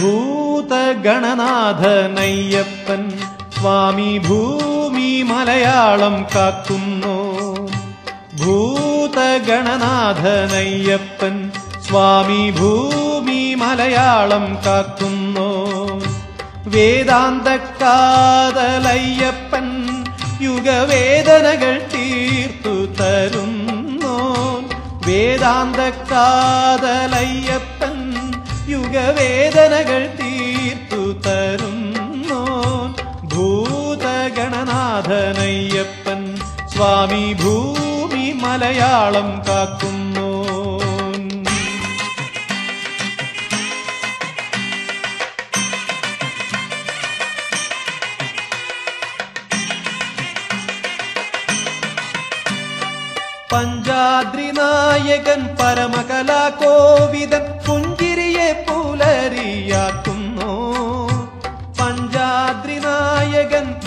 ഭൂതഗണനാഥനയ്യപ്പൻ സ്വാമി ഭൂമി മലയാളം കാക്കുന്നു. ഭൂതഗണനാഥനയ്യപ്പൻ സ്വാമി ഭൂമി മലയാളം കാക്കുന്നു. വേദാന്തക്കാതലയ്യപ്പൻ യുഗവേദനകൾ തീർത്തു തരുന്നു. വേദാന്തക്കാതലയ്യപ്പൻ യുഗവേദനകൾ തീർത്തു തരുന്നു ഭൂതഗണനാഥനയ്യപ്പൻ സ്വാമി ഭൂമി മലയാളം കാക്കുന്നു പഞ്ചാദ്രി നായകൻ പരമകലാകോവിദൻ പുഞ്ചിരിയെ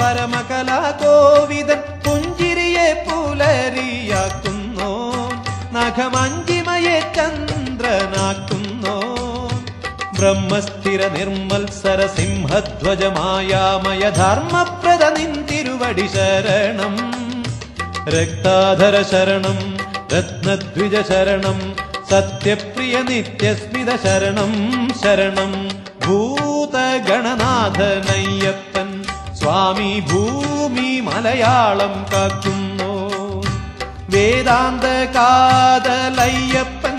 പരമകലാകോവിദൻ പുഞ്ചിരിയെ പുലരിയാക്കുന്നു? നഖമഞ്ചിമയെ ചന്ദ്രനാക്കുന്നു? ബ്രഹ്മസ്ഥിര നിർമ്മത്സര സിംഹധ്വജമായാമയ ധർമ്മപ്രദ നിന്തിരുവടി ശരണം. രക്താധര ശരണം രത്നദ്വിജ ശരണം സത്യപ്രിയ നിത്യസ്മിത ശരണം ശരണം. ഭൂതഗണനാഥനയ്യപ്പൻ സ്വാമി ഭൂമി മലയാളം കാക്കുന്നു. വേദാന്ത കാതലയ്യപ്പൻ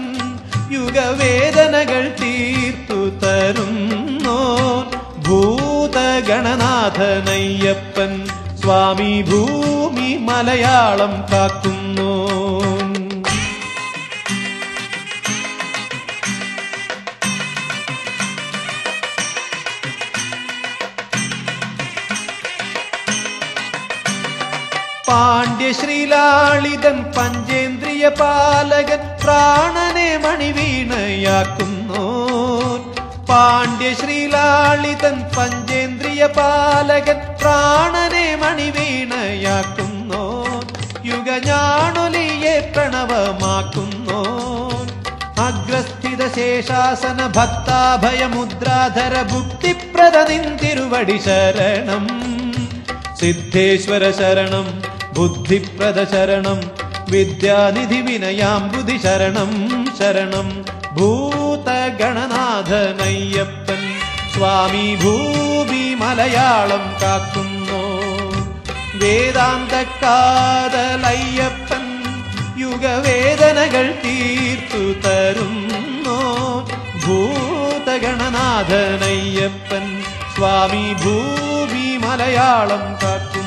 യുഗവേദനകൾ തീർത്തു തരുന്നു. ഭൂതഗണനാഥനയ്യപ്പൻ സ്വാമി ഭൂമി മലയാളം കാക്കുന്നു. പാണ്ഡ്യശ്രീലാളിതൻ പഞ്ചേന്ദ്രിയ പാലകൻ പ്രാണനെ മണിവീണയാക്കുന്നു പാണ്ഡ്യശ്രീലാളിതൻ പഞ്ചേന്ദ്രിയ പാലകൻ പ്രാണനെ മണിവീണയാക്കുന്നു യുഗഞാണൊലിയെ പ്രണവമാക്കുന്നു അഗ്രസ്ഥിത ശേഷാസന ഭക്താഭയമുദ്രാധര ഭുക്തിപ്രദ നിന്തിരുവടി ശരണം. സിദ്ധേശ്വര ശരണം ബുദ്ധിപ്രദ ശരണം വിദ്യാനിധി വിനയാംബുധി ശരണം. ശരണം ഭൂതഗണനാഥനയ്യപ്പൻ സ്വാമി ഭൂമി മലയാളം കാക്കുന്നു. വേദാന്തക്കാതലയ്യപ്പൻ യുഗവേദനകൾ തീർത്തു തരുന്നു. ഭൂതഗണനാഥനയ്യപ്പൻ സ്വാമി ഭൂമി മലയാളം കാക്കുന്നു